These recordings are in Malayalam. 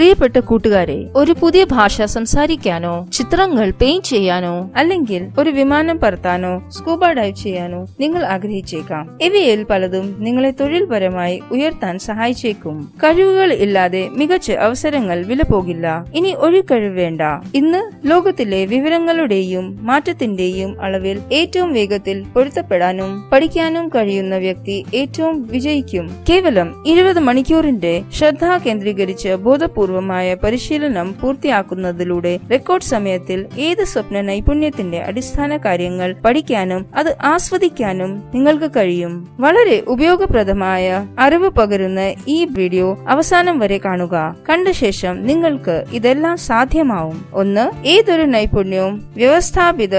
പ്രിയപ്പെട്ട കൂട്ടുകാരെ ഒരു പുതിയ ഭാഷ സംസാരിക്കാനോ ചിത്രങ്ങൾ പെയിന്റ് ചെയ്യാനോ അല്ലെങ്കിൽ ഒരു വിമാനം പറത്താനോ സ്കൂബ ഡൈവ് ചെയ്യാനോ നിങ്ങൾ ആഗ്രഹിച്ചേക്കാം. ഇവയിൽ പലതും നിങ്ങളെ തൊഴിൽപരമായി ഉയർത്താൻ സഹായിച്ചേക്കും. കഴിവുകൾ ഇല്ലാതെ മികച്ച അവസരങ്ങൾ വില പോകില്ല ഇനി ഒരു കഴിവ് വേണ്ട. ഇന്ന് ലോകത്തിലെ വിവരങ്ങളുടെയും മാറ്റത്തിന്റെയും അളവിൽ ഏറ്റവും വേഗത്തിൽ പൊരുത്തപ്പെടാനും പഠിക്കാനും കഴിയുന്ന വ്യക്തി ഏറ്റവും വിജയിക്കും. കേവലം ഇരുപത് മണിക്കൂറിന്റെ ശ്രദ്ധ കേന്ദ്രീകരിച്ച് ബോധപൂർവമായ പരിശീലനം പൂർത്തിയാക്കുന്നതിലൂടെ റെക്കോർഡ് സമയത്തിൽ ഏത് സ്വപ്ന നൈപുണ്യത്തിന്റെ അടിസ്ഥാന കാര്യങ്ങൾ പഠിക്കാനും അത് ആസ്വദിക്കാനും നിങ്ങൾക്ക് കഴിയും. വളരെ ഉപയോഗപ്രദമായ അറിവ് പകരുന്ന ഈ വീഡിയോ അവസാനം വരെ കാണുക. കണ്ട ശേഷം നിങ്ങൾക്ക് ഇതെല്ലാം സാധ്യമാവും. ഒന്ന് ഏതൊരു നൈപുണ്യവും വ്യവസ്ഥാപിത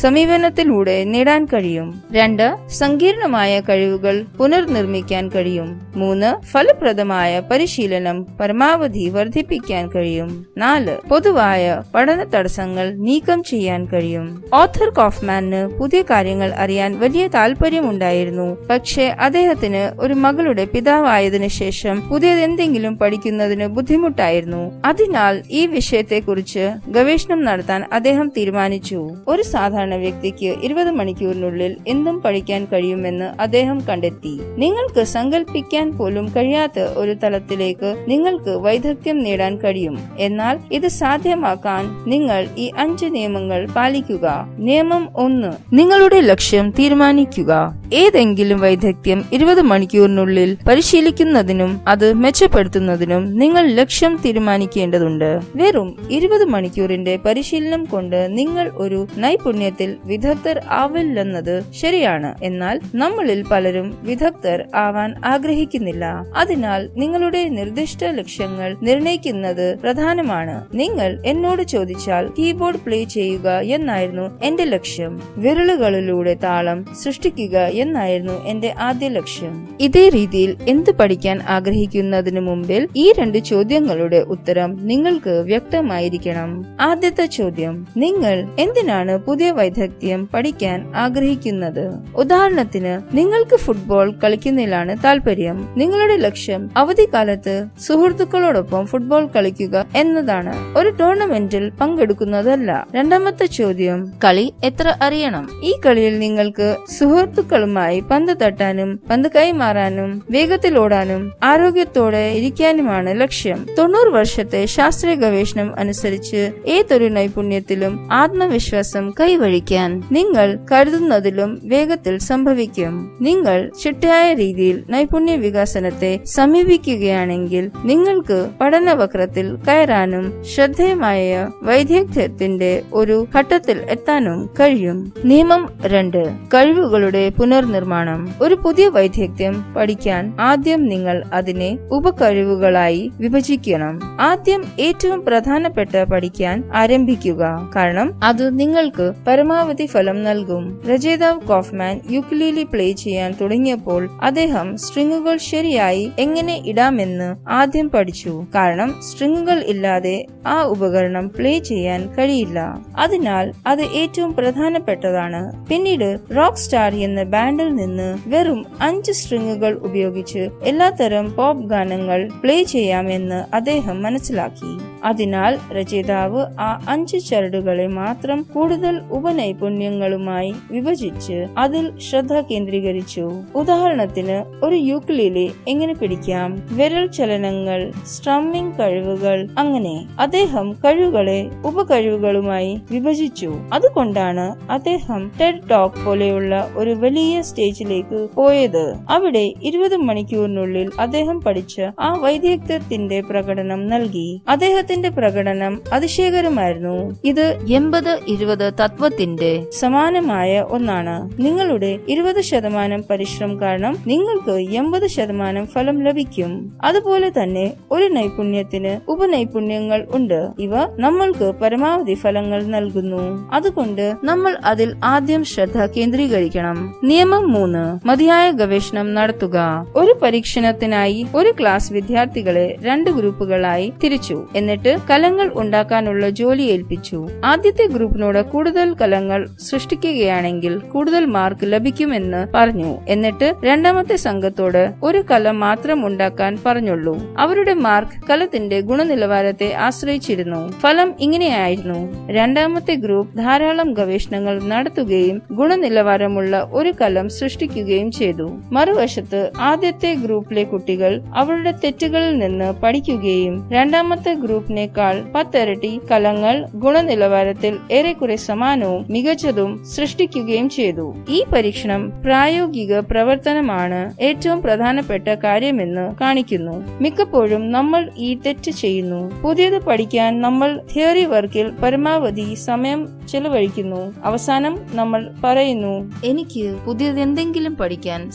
സമീപനത്തിലൂടെ നേടാൻ കഴിയും. രണ്ട് സങ്കീർണമായ കഴിവുകൾ പുനർനിർമ്മിക്കാൻ കഴിയും. മൂന്ന് ഫലപ്രദമായ പരിശീലനം പരമാവധി വർദ്ധിപ്പിക്കാൻ കഴിയും. നാല് പൊതുവായ പഠന തടസ്സങ്ങൾ നീക്കം ചെയ്യാൻ കഴിയും. ഓഥർ കോഫ്മാന് പുതിയ കാര്യങ്ങൾ അറിയാൻ വലിയ താല്പര്യമുണ്ടായിരുന്നു. പക്ഷേ അദ്ദേഹത്തിന് ഒരു മകളുടെ പിതാവായതിനു ശേഷം പുതിയതെന്തെങ്കിലും പഠിക്കുന്നതിന് ബുദ്ധിമുട്ടായിരുന്നു. അതിനാൽ ഈ വിഷയത്തെക്കുറിച്ച് ഗവേഷണം നടത്താൻ അദ്ദേഹം തീരുമാനിച്ചു. ഒരു സാധാരണ വ്യക്തിക്ക് ഇരുപത് മണിക്കൂറിനുള്ളിൽ എന്തും പഠിക്കാൻ കഴിയുമെന്ന് അദ്ദേഹം കണ്ടെത്തി. നിങ്ങൾക്ക് സങ്കല്പിക്കാൻ പോലും കഴിയാത്ത ഒരു തലത്തിലേക്ക് നിങ്ങൾക്ക് വൈദഗ്ധ്യം നേടാൻ കഴിയും. എന്നാൽ ഇത് സാധ്യമാക്കാൻ നിങ്ങൾ ഈ അഞ്ച് നിയമങ്ങൾ പാലിക്കുക. നിയമം ഒന്ന് നിങ്ങളുടെ ലക്ഷ്യം തീരുമാനിക്കുക. ഏതെങ്കിലും വൈദഗ്ധ്യം ഇരുപത് മണിക്കൂറിനുള്ളിൽ പരിശീലിക്കുന്നതിനും അത് മെച്ചപ്പെടുത്തുന്നതിനും നിങ്ങൾ ലക്ഷ്യം തീരുമാനിക്കേണ്ടതുണ്ട്. വെറും ഇരുപത് മണിക്കൂറിന്റെ പരിശീലനം കൊണ്ട് നിങ്ങൾ ഒരു നൈപുണ്യത്തിൽ വിദഗ്ധർ ആവില്ലെന്നത് ശരിയാണ്. എന്നാൽ നമ്മളിൽ പലരും വിദഗ്ധർ ആവാൻ ആഗ്രഹിക്കുന്നില്ല. അതിനാൽ നിങ്ങളുടെ നിർദ്ദിഷ്ട ലക്ഷ്യങ്ങൾ നിർണയിക്കുന്നത് പ്രധാനമാണ്. നിങ്ങൾ എന്നോട് ചോദിച്ചാൽ കീബോർഡ് പ്ലേ ചെയ്യുക എന്നായിരുന്നു എന്റെ ലക്ഷ്യം. വിരലുകളിലൂടെ താളം സൃഷ്ടിക്കുക എന്നായിരുന്നു എന്റെ ആദ്യ ലക്ഷ്യം. ഇതേ രീതിയിൽ എന്ത് പഠിക്കാൻ ആഗ്രഹിക്കുന്നതിന് മുമ്പിൽ ഈ രണ്ട് ചോദ്യങ്ങളുടെ ഉത്തരം നിങ്ങൾക്ക് വ്യക്തമായിരിക്കണം. ആദ്യത്തെ ചോദ്യം നിങ്ങൾ എന്തിനാണ് പുതിയ വൈദഗ്ധ്യം പഠിക്കാൻ ആഗ്രഹിക്കുന്നത്? ഉദാഹരണത്തിന് നിങ്ങൾക്ക് ഫുട്ബോൾ കളിക്കുന്നതിലാണ് താല്പര്യം നിങ്ങളുടെ ലക്ഷ്യം അവധിക്കാലത്ത് സുഹൃത്തുക്കളോടൊപ്പം ഫുട്ബോൾ കളിക്കുക എന്നതാണ്. ഒരു ടൂർണമെന്റിൽ പങ്കെടുക്കുന്നതല്ല. രണ്ടാമത്തെ ചോദ്യം കളി എത്ര അറിയണം? ഈ കളിയിൽ നിങ്ങൾക്ക് സുഹൃത്തുക്കളുമായി പന്ത് തട്ടാനും പന്ത് കൈമാറാനും വേഗത്തിൽ ഓടാനും ആരോഗ്യത്തോടെ ഇരിക്കാനുമാണ് ലക്ഷ്യം. തൊണ്ണൂറ് വർഷത്തെ ശാസ്ത്രീയ ഗവേഷണം അനുസരിച്ച് ഏതൊരു നൈപുണ്യത്തിലും ആത്മവിശ്വാസം കൈവഴിക്കാൻ നിങ്ങൾ കരുതുന്നതിലും വേഗത്തിൽ സംഭവിക്കും. നിങ്ങൾ ചിട്ടയായ രീതിയിൽ നൈപുണ്യ വികസനത്തെ സമീപിക്കുകയാണെങ്കിൽ നിങ്ങൾക്ക് പഠനവക്രത്തിൽ കയറാനും ശ്രദ്ധേയമായ വൈദഗ്ധ്യത്തിന്റെ ഒരു ഘട്ടത്തിൽ എത്താനും കഴിയും. നിയമം രണ്ട്. കഴിവുകളുടെ പുനർനിർമ്മാണം. ഒരു പുതിയ വൈദഗ്ധ്യം പഠിക്കാൻ ആദ്യം നിങ്ങൾ അതിനെ ഉപകഴിവുകളായി വിഭജിക്കണം. ആദ്യം ഏറ്റവും പ്രധാനപ്പെട്ട പഠിക്കാൻ ആരംഭിക്കുക. കാരണം അത് നിങ്ങൾക്ക് പരമാവധി ഫലം നൽകും. രചയിതാവ് കോഫ്മാൻ യുക്ലിലി പ്ലേ ചെയ്യാൻ തുടങ്ങിയപ്പോൾ അദ്ദേഹം സ്ട്രിങ്ങുകൾ ശരിയായി എങ്ങനെ ഇടാമെന്ന് ആദ്യം പഠിച്ചു. കാരണം സ്ട്രിങ്ങുകൾ ഇല്ലാതെ ആ ഉപകരണം പ്ലേ ചെയ്യാൻ കഴിയില്ല. അതിനാൽ അത് ഏറ്റവും പ്രധാനപ്പെട്ടതാണ്. പിന്നീട് റോക്ക് സ്റ്റാർ എന്ന ബാൻഡിൽ നിന്ന് വെറും അഞ്ച് സ്ട്രിങ്ങുകൾ ഉപയോഗിച്ച് എല്ലാത്തരം പോപ്പ് ഗാനങ്ങൾ പ്ലേ ചെയ്യാമെന്ന് അദ്ദേഹം മനസ്സിലാക്കി. അതിനാൽ രചയിതാവ് ആ അഞ്ച് ചരടുകളെ മാത്രം കൂടുതൽ ഉപനൈപുണ്യങ്ങളുമായി വിഭജിച്ച് അതിൽ ശ്രദ്ധ കേന്ദ്രീകരിച്ചു. ഉദാഹരണത്തിന് ഒരു യൂക്ലിലെ എങ്ങനെ പിടിക്കാം? വിരൽ ചലനങ്ങൾ സ്ട്രമ്മിംഗ് കഴിവുകൾ. അങ്ങനെ അദ്ദേഹം കഴിവുകളെ ഉപകഴിവുകളുമായി വിഭജിച്ചു. അതുകൊണ്ടാണ് അദ്ദേഹം ടെഡ് ടോക്ക് പോലെയുള്ള ഒരു വലിയ സ്റ്റേജിലേക്ക് പോയത്. അവിടെ ഇരുപത് മണിക്കൂറിനുള്ളിൽ അദ്ദേഹം പഠിച്ച ആ വൈദഗ്ധ്യത്തിന്റെ പ്രകടനം നൽകി. അദ്ദേഹത്തിന്റെ പ്രകടനം അതിശയകരമായിരുന്നു. ഇത് എൺപത് ഇരുപത് തത്വത്തിന്റെ സമാനമായ ഒന്നാണ്. നിങ്ങളുടെ ഇരുപത് ശതമാനം പരിശ്രമം കാരണം നിങ്ങൾക്ക് എൺപത് ശതമാനം ഫലം ലഭിക്കും. അതുപോലെ തന്നെ ഒരു നൈപുണ്യത്തിന് ഉപനൈപുണ്യങ്ങൾ ഉണ്ട്. ഇവ നമ്മൾക്ക് പരമാവധി ഫലങ്ങൾ നൽകുന്നു. അതുകൊണ്ട് നമ്മൾ അതിൽ ആദ്യം ശ്രദ്ധ കേന്ദ്രീകരിക്കണം. നിയമം മൂന്ന്. മതിയായ ഗവേഷണം നടത്തുക. ഒരു പരീക്ഷണത്തിനായി ഒരു ക്ലാസ് വിദ്യാർത്ഥികളെ രണ്ട് ഗ്രൂപ്പുകളായി തിരിച്ചു. എന്നിട്ട് കലങ്ങൾ ഉണ്ടാക്കാനുള്ള ജോലി ഏൽപ്പിച്ചു. ആദ്യത്തെ ഗ്രൂപ്പിനോട് കൂടുതൽ കലങ്ങൾ സൃഷ്ടിക്കുകയാണെങ്കിൽ കൂടുതൽ മാർക്ക് ലഭിക്കുമെന്ന് പറഞ്ഞു. എന്നിട്ട് രണ്ടാമത്തെ സംഘത്തോട് ഒരു കല മാത്രം ഉണ്ടാക്കാൻ പറഞ്ഞുള്ളൂ. അവരുടെ മാർക്ക് കല ഫലത്തിന്റെ ഗുണനിലവാരത്തെ ആശ്രയിച്ചിരുന്നു. ഫലം ഇങ്ങനെയായിരുന്നു. രണ്ടാമത്തെ ഗ്രൂപ്പ് ധാരാളം ഗവേഷണങ്ങൾ നടത്തുകയും ഗുണനിലവാരമുള്ള ഒരു കലം സൃഷ്ടിക്കുകയും ചെയ്തു. മറുവശത്ത് ആദ്യത്തെ ഗ്രൂപ്പിലെ കുട്ടികൾ അവരുടെ തെറ്റുകളിൽ നിന്ന് പഠിക്കുകയും രണ്ടാമത്തെ ഗ്രൂപ്പിനേക്കാൾ പത്തരട്ടി കലങ്ങൾ ഗുണനിലവാരത്തിൽ ഏറെക്കുറെ സമാനവും മികച്ചതും സൃഷ്ടിക്കുകയും ചെയ്തു. ഈ പരീക്ഷണം പ്രായോഗിക പ്രവർത്തനമാണ് ഏറ്റവും പ്രധാനപ്പെട്ട കാര്യമെന്ന് കാണിക്കുന്നു. മിക്കപ്പോഴും നമ്മൾ തെറ്റ് ചെയ്യുന്നു. പുതിയത് പഠിക്കാൻ നമ്മൾ തിയറി വർക്കിൽ പരമാവധി സമയം ചെലവഴിക്കുന്നു. അവസാനം നമ്മൾ പറയുന്നു എനിക്ക് പുതിയത് എന്തെങ്കിലും പഠിക്കാൻ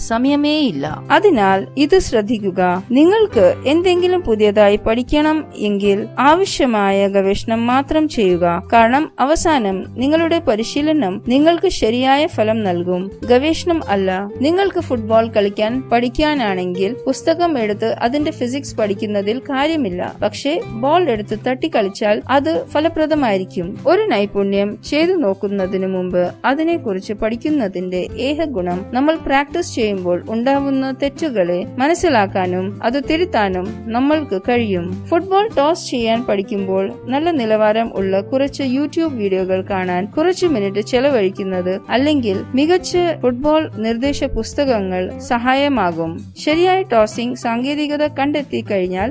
ഇല്ല. അതിനാൽ ഇത് ശ്രദ്ധിക്കുക. നിങ്ങൾക്ക് എന്തെങ്കിലും പുതിയതായി പഠിക്കണം എങ്കിൽ ആവശ്യമായ ഗവേഷണം മാത്രം ചെയ്യുക. കാരണം അവസാനം നിങ്ങളുടെ പരിശീലനം നിങ്ങൾക്ക് ശരിയായ ഫലം നൽകും. ഗവേഷണം അല്ല. നിങ്ങൾക്ക് ഫുട്ബോൾ കളിക്കാൻ പഠിക്കാനാണെങ്കിൽ പുസ്തകം എടുത്ത് അതിന്റെ ഫിസിക്സ് പഠിക്കുന്നതിൽ കാര്യമില്ല പക്ഷേ ബോൾ എടുത്ത് തട്ടി കളിച്ചാൽ അത് ഫലപ്രദമായിരിക്കും. ഒരു നൈപുണ്യം ചെയ്തു നോക്കുന്നതിന് മുമ്പ് അതിനെക്കുറിച്ച് പഠിക്കുന്നതിന്റെ ഏക ഗുണം നമ്മൾ പ്രാക്ടീസ് ചെയ്യുമ്പോൾ ഉണ്ടാവുന്ന തെറ്റുകളെ മനസ്സിലാക്കാനും അത് തിരുത്താനും നമ്മൾക്ക് കഴിയും. ഫുട്ബോൾ ടോസ് ചെയ്യാൻ പഠിക്കുമ്പോൾ നല്ല നിലവാരം ഉള്ള കുറച്ച് യൂട്യൂബ് വീഡിയോകൾ കാണാൻ കുറച്ച് മിനിറ്റ് ചെലവഴിക്കുന്നത് അല്ലെങ്കിൽ മികച്ച ഫുട്ബോൾ നിർദ്ദേശ പുസ്തകങ്ങൾ സഹായമാകും. ശരിയായ ടോസിംഗ് സാങ്കേതികത കണ്ടെത്തി കഴിഞ്ഞാൽ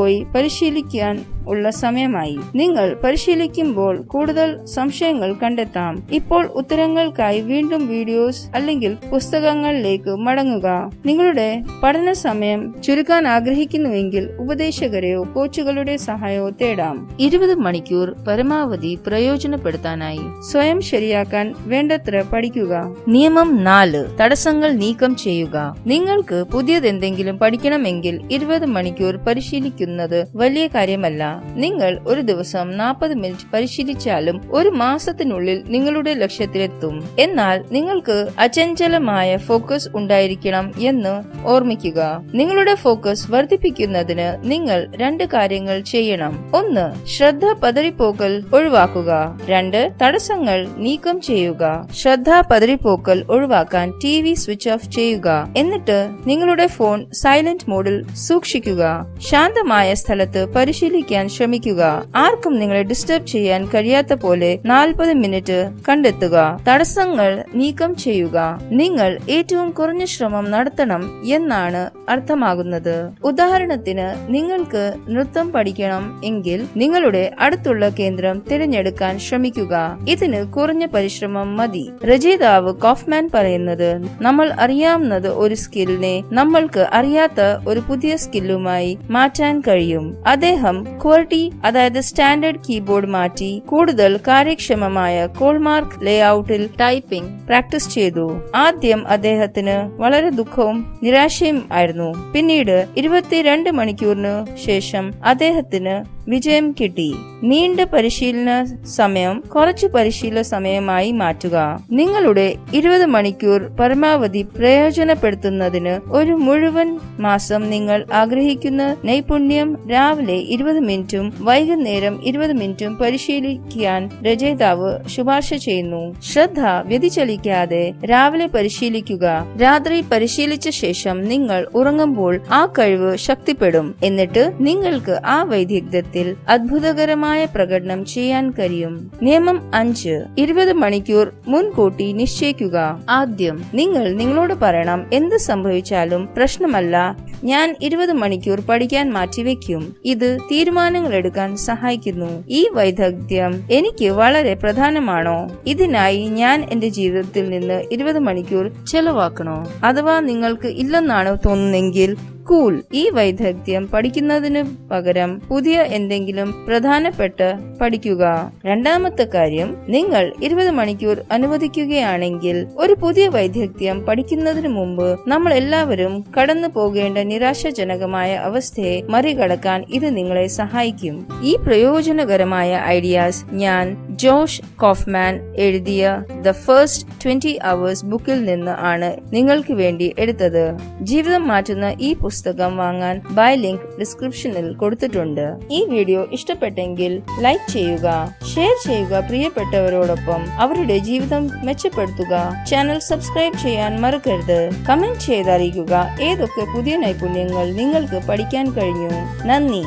പുറത്തുപോയി പരിശീലിക്കാൻ ഉള്ള സമയമായി. നിങ്ങൾ പരിശീലിക്കുമ്പോൾ കൂടുതൽ സംശയങ്ങൾ കണ്ടെത്താം. ഇപ്പോൾ ഉത്തരങ്ങൾക്കായി വീണ്ടും വീഡിയോസ് അല്ലെങ്കിൽ പുസ്തകങ്ങളിലേക്ക് മടങ്ങുക. നിങ്ങളുടെ പഠന സമയം ചുരുക്കാൻ ആഗ്രഹിക്കുന്നുവെങ്കിൽ ഉപദേശകരെയോ കോച്ചുകളുടെ സഹായമോ തേടാം. ഇരുപത് മണിക്കൂർ പരമാവധി പ്രയോജനപ്പെടുത്താനായി സ്വയം ശരിയാക്കാൻ വേണ്ടത്ര പഠിക്കുക. നിയമം നാല്. തടസ്സങ്ങൾ നീക്കം ചെയ്യുക. നിങ്ങൾക്ക് പുതിയതെന്തെങ്കിലും പഠിക്കണമെങ്കിൽ ഇരുപത് മണിക്കൂർ പരിശീലിക്കുന്നത് വലിയ കാര്യമല്ല. നിങ്ങൾ ഒരു ദിവസം നാൽപ്പത് മിനിറ്റ് പരിശീലിച്ചാലും ഒരു മാസത്തിനുള്ളിൽ നിങ്ങളുടെ ലക്ഷ്യത്തിലെത്തും. എന്നാൽ നിങ്ങൾക്ക് അചഞ്ചലമായ ഫോക്കസ് ഉണ്ടായിരിക്കണം എന്ന് ഓർമ്മിക്കുക. നിങ്ങളുടെ ഫോക്കസ് വർദ്ധിപ്പിക്കുന്നതിന് നിങ്ങൾ രണ്ട് കാര്യങ്ങൾ ചെയ്യണം. ഒന്ന് ശ്രദ്ധ പതറിപ്പോക്കൽ ഒഴിവാക്കുക. രണ്ട് തടസ്സങ്ങൾ നീക്കം ചെയ്യുക. ശ്രദ്ധ പതറിപ്പോക്കൽ ഒഴിവാക്കാൻ ടി വി സ്വിച്ച് ഓഫ് ചെയ്യുക. എന്നിട്ട് നിങ്ങളുടെ ഫോൺ സൈലന്റ് മോഡിൽ സൂക്ഷിക്കുക. ശാന്തമായ സ്ഥലത്ത് പരിശീലിക്കാൻ ശ്രമിക്കുക. ആർക്കും നിങ്ങളെ ഡിസ്റ്റർബ് ചെയ്യാൻ കഴിയാത്ത പോലെ നാൽപ്പത് മിനിറ്റ് കണ്ടെത്തുക. തടസ്സങ്ങൾ നീക്കം ചെയ്യുക. നിങ്ങൾ ഏറ്റവും കുറഞ്ഞ ശ്രമം നടത്തണം എന്നാണ് അർത്ഥമാകുന്നത്. ഉദാഹരണത്തിന് നിങ്ങൾക്ക് നൃത്തം പഠിക്കണം എങ്കിൽ നിങ്ങളുടെ അടുത്തുള്ള കേന്ദ്രം തിരഞ്ഞെടുക്കാൻ ശ്രമിക്കുക. ഇതിന് കുറഞ്ഞ പരിശ്രമം മതി. രചയിതാവ് കോഫ്മാൻ പറയുന്നത് നമ്മൾ അറിയാവുന്നത് ഒരു സ്കില്ലിനെ നമ്മൾക്ക് അറിയാത്ത ഒരു പുതിയ സ്കില്ലുമായി മാറ്റാൻ കഴിയും. അദ്ദേഹം ക്വാളിറ്റി അതായത് സ്റ്റാൻഡേർഡ് കീബോർഡ് മാറ്റി കൂടുതൽ കാര്യക്ഷമമായ കോൾമാർക്ക് ലേഔട്ടിൽ ടൈപ്പിംഗ് പ്രാക്ടീസ് ചെയ്തു. ആദ്യം അദ്ദേഹത്തിന് വളരെ ദുഃഖവും നിരാശയും ആയിരുന്നു. പിന്നീട് ഇരുപത്തിരണ്ട് മണിക്കൂറിന് ശേഷം അദ്ദേഹത്തിന് വിജയം കിട്ടി. നീണ്ട പരിശീലന സമയം കുറച്ചു പരിശീലന സമയമായി മാറ്റുക. നിങ്ങളുടെ ഇരുപത് മണിക്കൂർ പരമാവധി പ്രയോജനപ്പെടുത്തുന്നതിന് ഒരു മുഴുവൻ മാസം നിങ്ങൾ ആഗ്രഹിക്കുന്ന നൈപുണ്യം രാവിലെ ഇരുപത് മിനിറ്റും വൈകുന്നേരം ഇരുപത് മിനിറ്റും പരിശീലിക്കാൻ രചയിതാവ് ശുപാർശ ചെയ്യുന്നു. ശ്രദ്ധ വ്യതിചലിക്കാതെ രാവിലെ പരിശീലിക്കുക. രാത്രി പരിശീലിച്ച ശേഷം നിങ്ങൾ ഉറങ്ങുമ്പോൾ ആ കഴിവ് ശക്തിപ്പെടും. എന്നിട്ട് നിങ്ങൾക്ക് ആ വൈദഗ്ധ്യത്തിൽ അത്ഭുതകരമായ പ്രകടനം ചെയ്യാൻ കഴിയും. നിയമം അഞ്ച്. ഇരുപത് മണിക്കൂർ മുൻകൂട്ടി നിശ്ചയിക്കുക. ആദ്യം നിങ്ങൾ നിങ്ങളോട് പറയണം എന്ത് സംഭവിച്ചാലും പ്രശ്നമല്ല. ഞാൻ ഇരുപത് മണിക്കൂർ പഠിക്കാൻ മാറ്റിവെക്കും. ഇത് തീരുമാനങ്ങൾ എടുക്കാൻ സഹായിക്കുന്നു. ഈ വൈദഗ്ധ്യം എനിക്ക് വളരെ പ്രധാനമാണോ? ഇതിനായി ഞാൻ എന്റെ ജീവിതത്തിൽ നിന്ന് ഇരുപത് മണിക്കൂർ ചെലവാക്കണോ? അഥവാ നിങ്ങൾക്ക് ഇല്ലെന്നാണ് തോന്നുന്നെങ്കിൽ കൂൾ ഈ വൈദഗ്ധ്യം പഠിക്കുന്നതിന് പകരം പുതിയ എന്തെങ്കിലും പ്രധാനപ്പെട്ട പഠിക്കുക. രണ്ടാമത്തെ കാര്യം നിങ്ങൾ ഇരുപത് മണിക്കൂർ അനുവദിക്കുകയാണെങ്കിൽ ഒരു പുതിയ വൈദഗ്ധ്യം പഠിക്കുന്നതിന് മുമ്പ് നമ്മൾ എല്ലാവരും കടന്നു പോകേണ്ട നിരാശാജനകമായ അവസ്ഥയെ മറികടക്കാൻ ഇത് നിങ്ങളെ സഹായിക്കും. ഈ പ്രയോജനകരമായ ഐഡിയാസ് ഞാൻ ജോഷ് കോഫ്മാൻ എഴുതിയ ദ ഫസ്റ്റ് ട്വന്റി അവേഴ്സ് ബുക്കിൽ നിന്ന് ആണ് നിങ്ങൾക്ക് വേണ്ടി എടുത്തത്. ജീവിതം മാറ്റുന്ന ഈ പുസ്തകം വാങ്ങാൻ ബൈ ലിങ്ക് ഡിസ്ക്രിപ്ഷനിൽ കൊടുത്തിട്ടുണ്ട്. ഈ വീഡിയോ ഇഷ്ടപ്പെട്ടെങ്കിൽ ലൈക്ക് ചെയ്യുക ഷെയർ ചെയ്യുക പ്രിയപ്പെട്ടവരോടൊപ്പം അവരുടെ ജീവിതം മെച്ചപ്പെടുത്തുക. ചാനൽ സബ്സ്ക്രൈബ് ചെയ്യാൻ മറക്കരുത്. കമന്റ് ചെയ്തറിയിക്കുക ഏതൊക്കെ പുതിയ നൈപുണ്യങ്ങൾ നിങ്ങൾക്ക് പഠിക്കാൻ കഴിഞ്ഞു. നന്ദി.